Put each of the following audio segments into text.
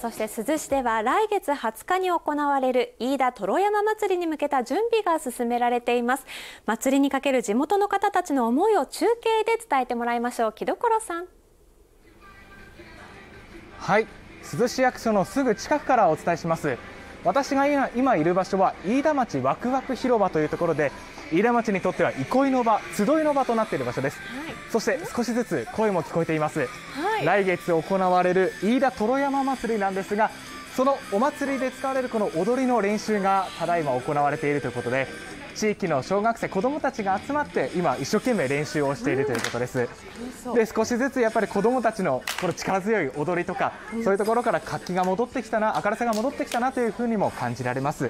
そして珠洲市では来月20日に行われる飯田燈山祭りに向けた準備が進められています祭りにかける地元の方たちの思いを中継で伝えてもらいましょう木所さんはい珠洲市役所のすぐ近くからお伝えします私が今今いる場所は飯田町わくわく広場というところで飯田町にとっては憩いの場集いの場となっている場所です、はい、そして少しずつ声も聞こえています、はい、来月行われる飯田灯山祭りなんですがそのお祭りで使われるこの踊りの練習がただいま行われているということで地域の小学生、子どもたちが集まって今、一生懸命練習をしているということです。で少しずつやっぱり子どもたちのこの力強い踊りとか、そういうところから活気が戻ってきたな、明るさが戻ってきたなというふうにも感じられます。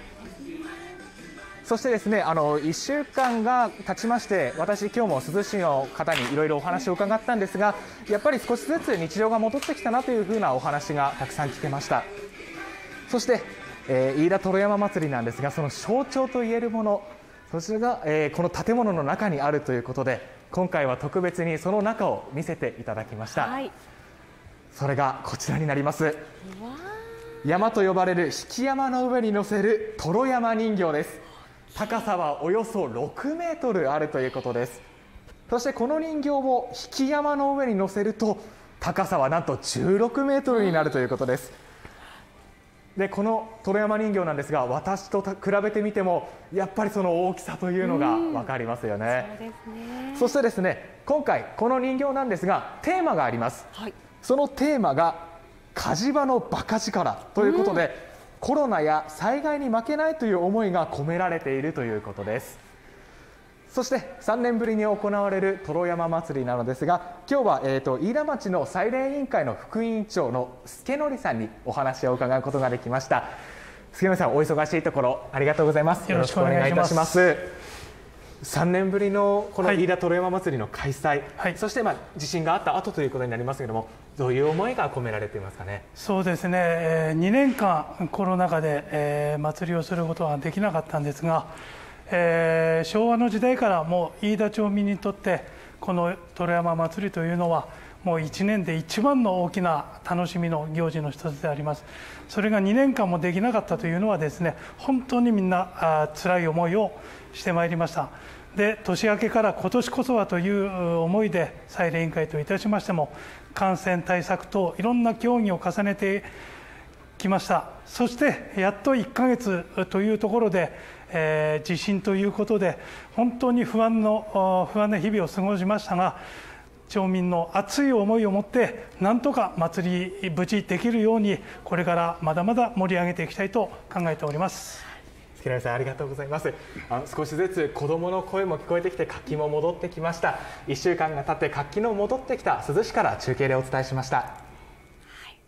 そしてですねあの1週間が経ちまして私、今日も珠洲市の方にいろいろお話を伺ったんですがやっぱり少しずつ日常が戻ってきたなというふうなお話がたくさん聞けましたそして、えー、飯田燈山祭りなんですがその象徴といえるものそちらが、えー、この建物の中にあるということで今回は特別にその中を見せていただきました、はい、それがこちらになります。山と呼ばれる引山の上に乗せる燈山人形です。高さはおよそ6メートルあるということです。そしてこの人形を引山の上に乗せると高さはなんと16メートルになるということですでこのト山人形なんですが私と比べてみてもやっぱりその大きさというのが分かりますよね。そ、ね、してですね今回この人形なんですがテーマがあります、はい、そのテーマが火事場のバカ力ということで、コロナや災害に負けないという思いが込められているということですそして3年ぶりに行われるト山祭りなのですが今日は、えーと、飯田町の祭礼委員会の副委員長の助則さんにお話を伺うことができました。助則さんお忙しいところありがとうございます。よろしくお願いいたします。3年ぶりのこの飯田ト山祭りの開催、はい、そしてまあ地震があった後ということになりますけれどもどういう思いが込められていますかね？そうですね、えー、2年間コロナ禍で、えー、祭りをすることはできなかったんですが、えー、昭和の時代からもう飯田町民にとってこの虎山祭りというのはもう1年で一番の大きな楽しみの行事の一つであります。それが2年間もできなかったというのはですね本当にみんなあ辛い思いをしてまいりました。で年明けから今年こそはという思いで祭礼委員会といたしましても感染対策等いろんな協議を重ねてきました。そしてやっと1ヶ月というところで、えー、地震ということで本当に不安の不安な日々を過ごしましたが町民の熱い思いを持ってなんとか祭り無事できるようにこれからまだまだ盛り上げていきたいと考えております。月並さんありがとうございます。あの少しずつ子どもの声も聞こえてきて活気も戻ってきました。1週間が経って活気の戻ってきた珠洲市から中継でお伝えしました。